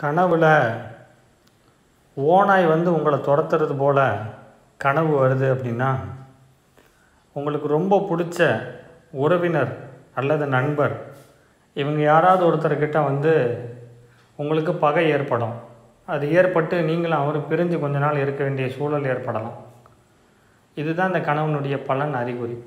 கனவில் ஓநாய் வந்து உங்களை துரத்துறது போல் கனவு வருது அப்படின்னா உங்களுக்கு ரொம்ப பிடிச்ச உறவினர் அல்லது நண்பர் இவங்க யாராவது ஒருத்தர்கிட்ட வந்து உங்களுக்கு பகை ஏற்படும். அது ஏற்பட்டு நீங்களும் அவர் பிரிஞ்சு கொஞ்ச நாள் இருக்க வேண்டிய சூழல் ஏற்படலாம். இதுதான் இந்த கணவனுடைய பலன் அறிகுறி.